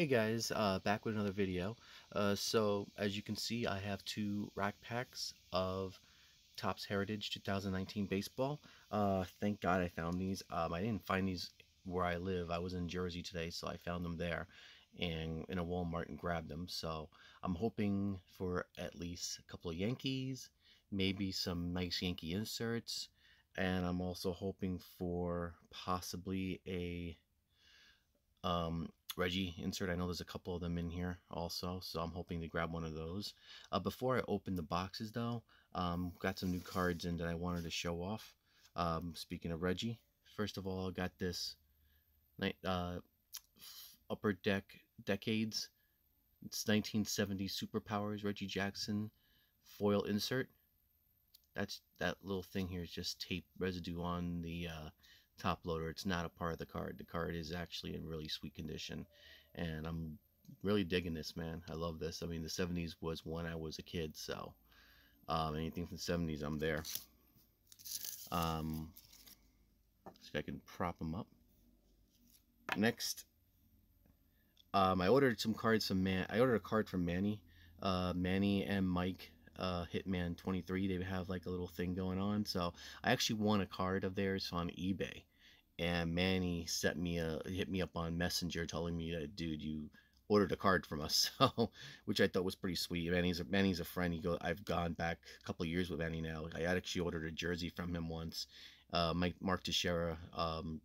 Hey guys, uh, back with another video. Uh, so as you can see, I have two rack packs of Topps Heritage 2019 baseball. Uh, thank God I found these. Um, I didn't find these where I live. I was in Jersey today, so I found them there and in a Walmart and grabbed them. So I'm hoping for at least a couple of Yankees, maybe some nice Yankee inserts, and I'm also hoping for possibly a um, Reggie insert. I know there's a couple of them in here also, so I'm hoping to grab one of those. Uh, before I open the boxes, though, um, got some new cards in that I wanted to show off. Um, speaking of Reggie, first of all, I got this uh, Upper Deck Decades. It's 1970 Superpowers Reggie Jackson foil insert. That's that little thing here is just tape residue on the uh, top loader. It's not a part of the card. The card is actually in really sweet condition. And I'm really digging this, man. I love this. I mean, the 70s was when I was a kid, so um, anything from the 70s, I'm there. Um, see if I can prop them up. Next, um, I ordered some cards from Man. I ordered a card from Manny, uh, Manny and Mike uh, Hitman 23. They have like a little thing going on. So I actually won a card of theirs on eBay and Manny sent me a hit me up on Messenger telling me that dude you ordered a card from us. So which I thought was pretty sweet. Manny's a, Manny's a friend. He go I've gone back a couple years with Manny now. I actually ordered a jersey from him once uh, Mike Mark Teixeira um,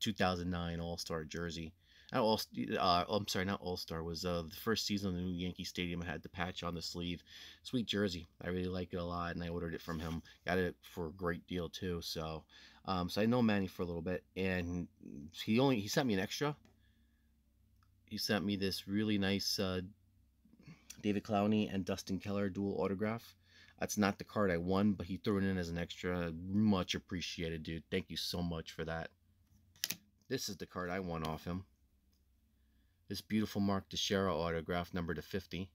2009 All-Star jersey all uh, I'm sorry not All-Star was uh, the first season of the new Yankee Stadium I had the patch on the sleeve. Sweet jersey I really like it a lot and I ordered it from him. Got it for a great deal too so um, so I know Manny for a little bit and he only he sent me an extra. He sent me this really nice uh, David Clowney and Dustin Keller dual autograph. That's not the card I won but he threw it in as an extra. Much appreciated dude. Thank you so much for that. This is the card I won off him this beautiful Mark Teixeira autograph, number to 50.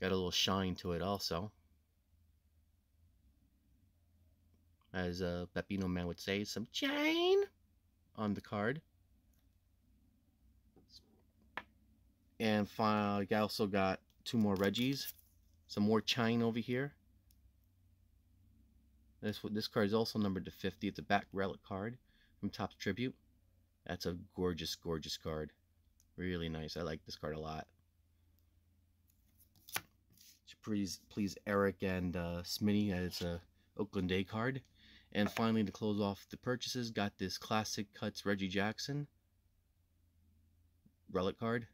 Got a little shine to it also. As a Pepino man would say, some shine on the card. And finally, I also got two more Reggies. Some more chine over here. This this card is also numbered to 50. It's a back relic card from Topps Tribute. That's a gorgeous, gorgeous card. Really nice. I like this card a lot. Please, please Eric and uh, Smitty it's a Oakland Day card. And finally, to close off the purchases, got this Classic Cuts Reggie Jackson relic card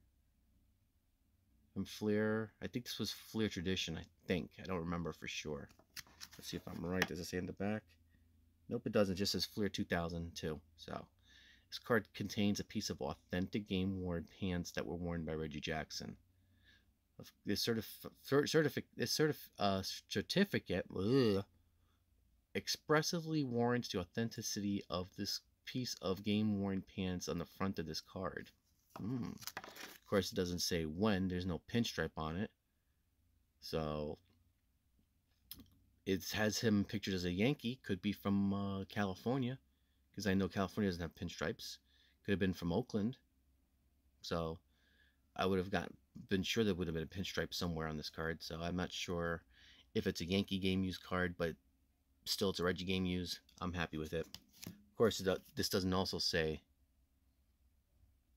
from Fleer. I think this was Fleer Tradition, I think. I don't remember for sure. Let's see if I'm right. Does it say in the back? Nope, it doesn't. It just says Fleer 2002. So, this card contains a piece of authentic game-worn pants that were worn by Reggie Jackson. This, certif certific this certif uh, certificate ugh, expressively warrants the authenticity of this piece of game-worn pants on the front of this card. Mm. Of course, it doesn't say when. There's no pinstripe on it. So, it has him pictured as a Yankee. Could be from uh, California because I know California doesn't have pinstripes. Could have been from Oakland. So I would have got been sure there would have been a pinstripe somewhere on this card. So I'm not sure if it's a Yankee game use card, but still it's a Reggie game use. I'm happy with it. Of course, this doesn't also say.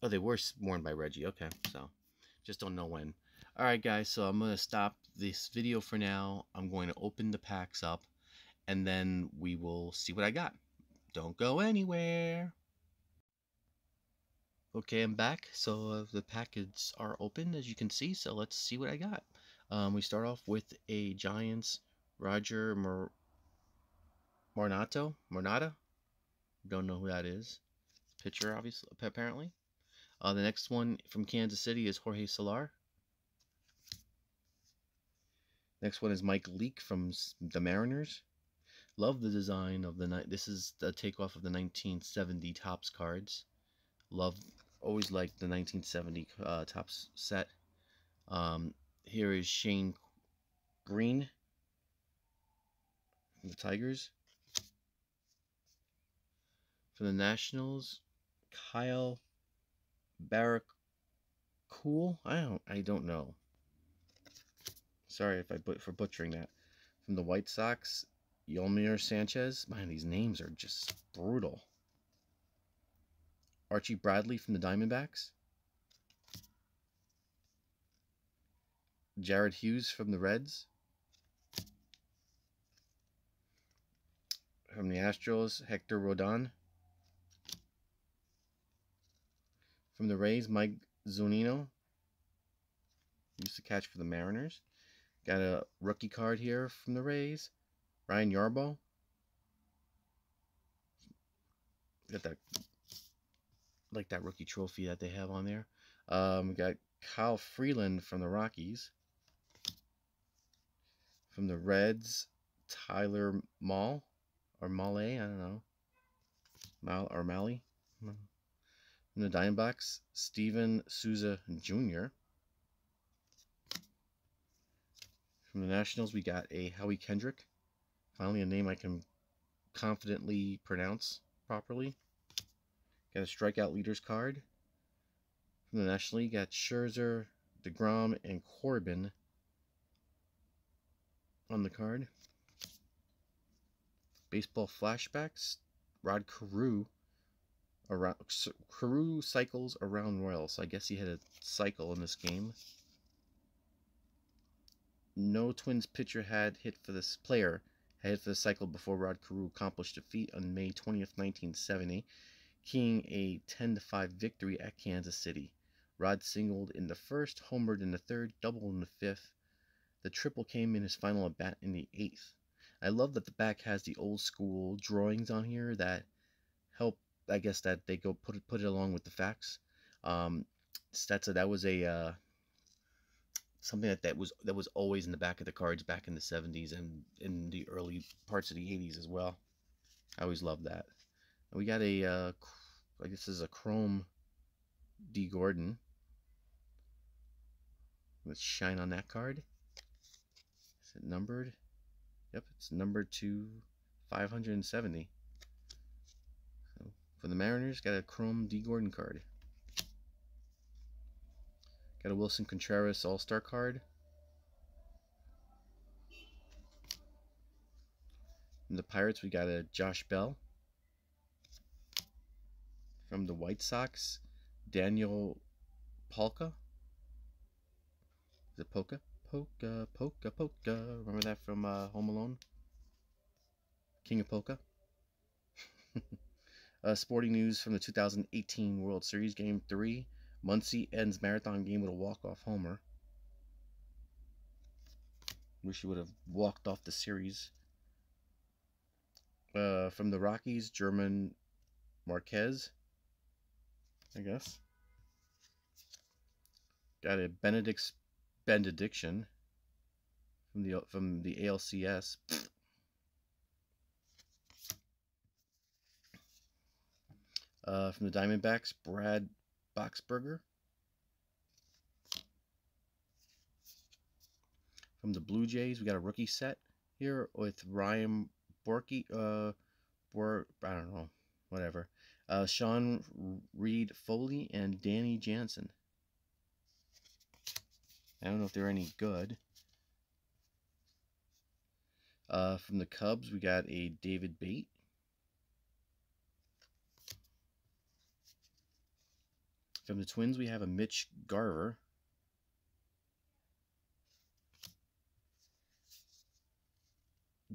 Oh, they were worn by Reggie. Okay, so just don't know when. All right, guys. So I'm gonna stop this video for now. I'm going to open the packs up, and then we will see what I got. Don't go anywhere. Okay, I'm back. So uh, the packets are open, as you can see. So let's see what I got. Um, we start off with a Giants Roger Mor Mornato. Mornata. Don't know who that is. Pitcher, obviously, apparently. Uh, the next one from Kansas City is Jorge Soler. Next one is Mike Leake from the Mariners. Love the design of the night. This is the takeoff of the 1970 Topps cards. Love, always liked the 1970 uh, Topps set. Um, here is Shane Greene, from the Tigers. For the Nationals, Kyle Barrack cool? I don't I don't know. Sorry if I but for butchering that. From the White Sox, Yolmer Sanchez. Man, these names are just brutal. Archie Bradley from the Diamondbacks. Jared Hughes from the Reds. From the Astros, Hector Rondon. From the Rays, Mike Zunino. Used to catch for the Mariners. Got a rookie card here from the Rays. Ryan Yarbrough. Got that like that rookie trophy that they have on there. Um, got Kyle Freeland from the Rockies. From the Reds, Tyler Mall or Male, I don't know. Mal or Mally. From the Diamondbacks, Steven Souza Jr. From the Nationals, we got a Howie Kendrick. Finally, a name I can confidently pronounce properly. Got a strikeout leaders card. From the National League, got Scherzer, DeGrom, and Corbin on the card. Baseball flashbacks. Rod Carew around Carew cycles around Royal, so I guess he had a cycle in this game. No Twins pitcher had hit for this player hit for the cycle before Rod Carew accomplished a feat on May 20th, 1970, keying a 10 5 victory at Kansas City. Rod singled in the first, homered in the third, doubled in the fifth. The triple came in his final at bat in the eighth. I love that the back has the old school drawings on here that help I guess that they go put it put it along with the facts. Um, that's a, that was a uh, something that, that was that was always in the back of the cards back in the 70s and in the early parts of the 80s as well. I always loved that. And we got a uh, this is a chrome Dee Gordon. Let's shine on that card. Is it numbered? Yep, it's numbered to 570. So For the Mariners, got a Chrome Dee Gordon card. Got a Willson Contreras All-Star card. From the Pirates, we got a Josh Bell. From the White Sox, Daniel Polka. Is it Polka? Polka, Polka, Polka. Remember that from uh, Home Alone? King of Polka? Uh, sporting news from the 2018 World Series Game 3. Muncy ends marathon game with a walk-off homer. Wish he would have walked off the series. Uh, from the Rockies, German Marquez, I guess. Got a Benedict's benediction from the from the ALCS. Uh, from the Diamondbacks, Brad Boxberger. From the Blue Jays, we got a rookie set here with Ryan Borky, uh, Bor, I don't know, whatever. Uh, Sean Reed Foley and Danny Jansen. I don't know if they're any good. Uh, from the Cubs, we got a David Bate. From the Twins, we have a Mitch Garver.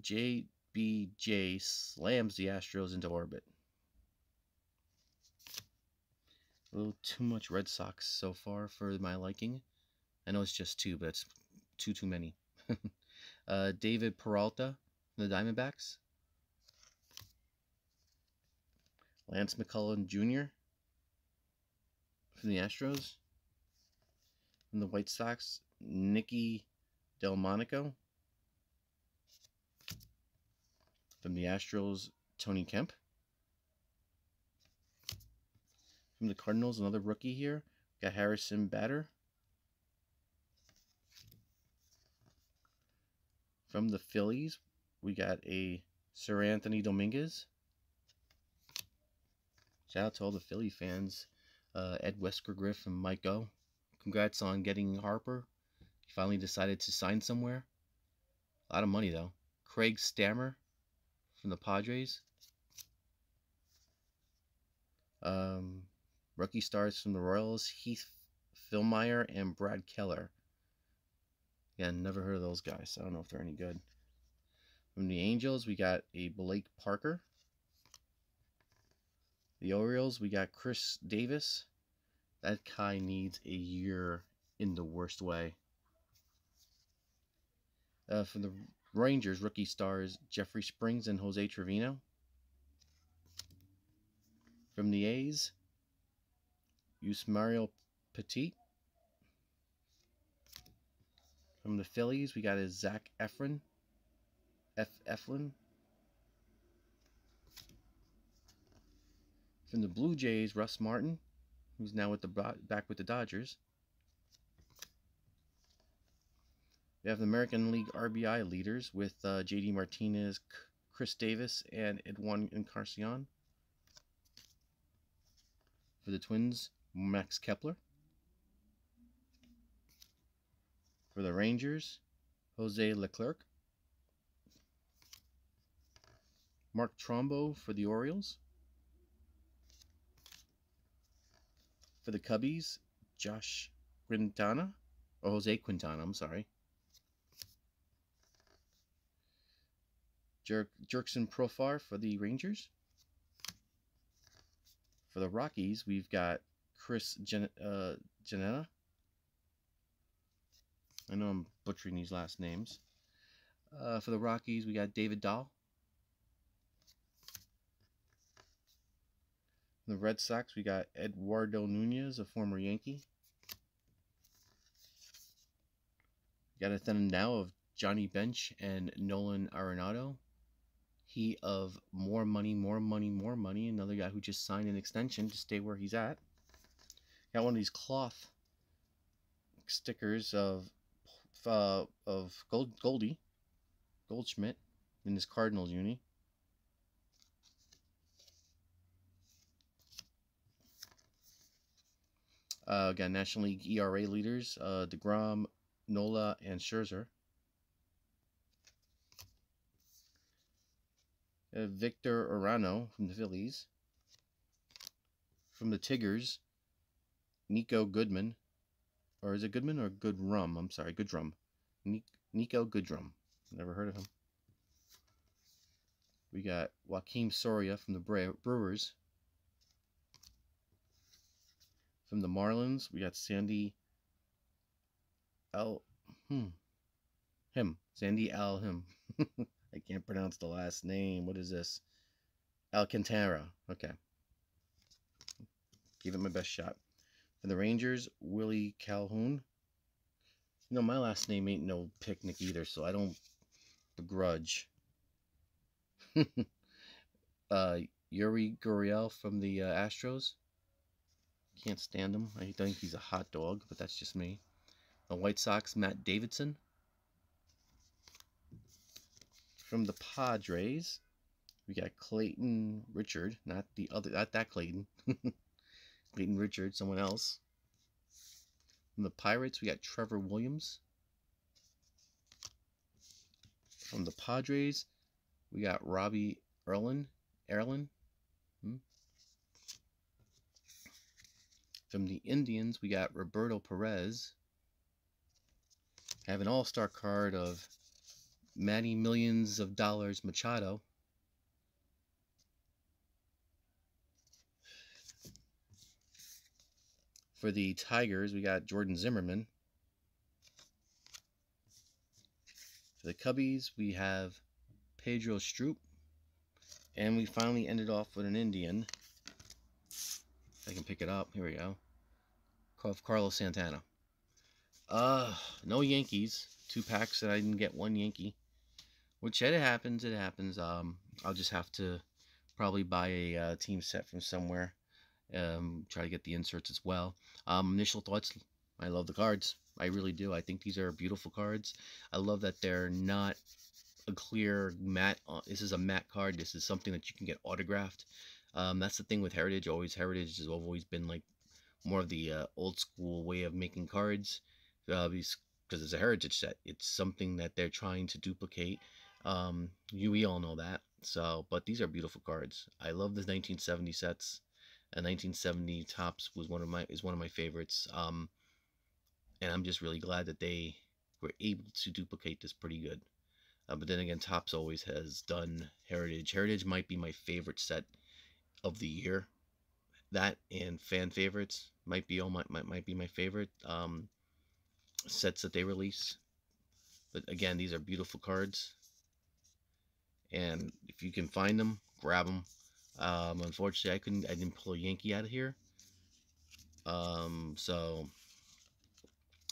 JBJ slams the Astros into orbit. A little too much Red Sox so far for my liking. I know it's just two, but it's too, too many. uh, David Peralta the Diamondbacks. Lance McCullum Jr from the Astros. From the White Sox, Nicky Delmonico. From the Astros, Tony Kemp. From the Cardinals, another rookie here. Got Harrison Bader. From the Phillies, we got a Seranthony Dominguez. Shout out to all the Philly fans uh, Ed Westgriff and Mike O. congrats on getting Harper. He finally decided to sign somewhere. A lot of money though. Craig Stammen from the Padres. Um, rookie stars from the Royals, Heath Fillmyer and Brad Keller. Again, never heard of those guys. I don't know if they're any good. From the Angels, we got a Blake Parker. The Orioles, we got Chris Davis. That guy needs a year in the worst way. Uh, for the Rangers, rookie stars Jeffrey Springs and Jose Trevino. From the A's, Yusmeiro Petit. From the Phillies, we got a Zach Eflin. F. Eflin. From the Blue Jays, Russ Martin, who's now with the back with the Dodgers. We have the American League RBI leaders with uh, JD Martinez, Chris Davis, and Edwin Encarnacion. For the Twins, Max Kepler. For the Rangers, Jose Leclerc. Mark Trumbo for the Orioles. For the Cubbies, Josh Quintana, or Jose Quintana, I'm sorry. Jer Jurickson Profar for the Rangers. For the Rockies, we've got Chris Gen uh. I know I'm butchering these last names. Uh, for the Rockies, we got David Dahl. The Red Sox, we got Eduardo Nunez, a former Yankee. got a then now of Johnny Bench and Nolan Arenado. He of more money, more money, more money. Another guy who just signed an extension to stay where he's at. Got one of these cloth stickers of uh, of Gold Goldie Goldschmidt in his Cardinals uni. Uh, again, National League ERA leaders, uh, DeGrom, Nola, and Scherzer. Uh, Victor Arano from the Phillies. From the Tigers, Niko Goodman. Or is it Goodman or Goodrum? I'm sorry, Goodrum. Niko Goodrum. Never heard of him. We got Joakim Soria from the Brewers. From the Marlins, we got Sandy L. Hmm. Him. Sandy Al him. I can't pronounce the last name. What is this? Alcantara. Okay. Give it my best shot. For the Rangers, Willie Calhoun. You know, my last name ain't no picnic either, so I don't begrudge. uh, Yuri Gurriel from the uh, Astros. Can't stand him. I think he's a hot dog, but that's just me. The White Sox, Matt Davidson. From the Padres, we got Clayton Richard, not the other, not that Clayton. Clayton Richard, someone else. From the Pirates, we got Trevor Williams. From the Padres, we got Robbie Erlin. Erlin. Hmm? From the Indians, we got Roberto Perez. I have an all-star card of Manny Millions of Dollars Machado. For the Tigers, we got Jordan Zimmermann. For the Cubbies, we have Pedro Strop. And we finally ended off with an Indian. I can pick it up. Here we go. Of Carlos Santana. Uh, no Yankees. Two packs that I didn't get one Yankee. Which it happens, it happens. Um, I'll just have to probably buy a uh, team set from somewhere. Um, try to get the inserts as well. Um, initial thoughts. I love the cards. I really do. I think these are beautiful cards. I love that they're not a clear matte. Uh, this is a matte card. This is something that you can get autographed. Um, that's the thing with Heritage. Always Heritage has always been like more of the uh, old school way of making cards uh, because it's a heritage set. It's something that they're trying to duplicate. Um, you we all know that. So, but these are beautiful cards. I love the 1970 sets. And 1970 Topps was one of my is one of my favorites. Um, and I'm just really glad that they were able to duplicate this pretty good. Uh, but then again, Topps always has done Heritage. Heritage might be my favorite set of the year. That and fan favorites might be all my might, might be my favorite um, sets that they release. But again, these are beautiful cards, and if you can find them, grab them. Um, unfortunately, I couldn't. I didn't pull a Yankee out of here. Um, so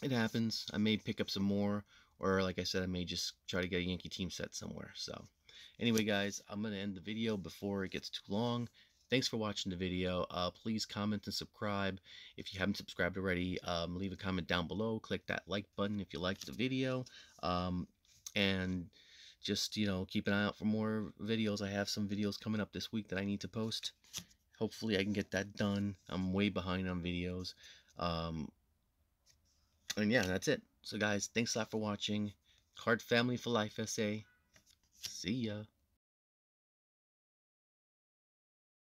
it happens. I may pick up some more, or like I said, I may just try to get a Yankee team set somewhere. So anyway, guys, I'm gonna end the video before it gets too long. Thanks for watching the video. Uh, please comment and subscribe if you haven't subscribed already. Um, leave a comment down below. Click that like button if you liked the video. Um, and just, you know, keep an eye out for more videos. I have some videos coming up this week that I need to post. Hopefully I can get that done. I'm way behind on videos. Um, and yeah, that's it. So guys, thanks a lot for watching. Card Family for Life SA. See ya.